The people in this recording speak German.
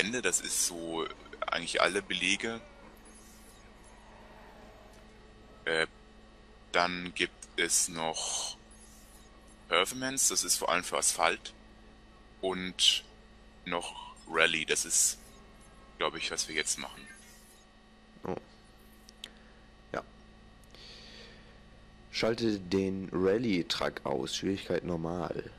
Ende, das ist so äh, eigentlich alle Belege. Äh, dann gibt es noch Performance, das ist vor allem für Asphalt. Und noch Rally, das ist, glaube ich, was wir jetzt machen. Oh. Ja. Schalte den Rally-Truck aus, Schwierigkeit normal.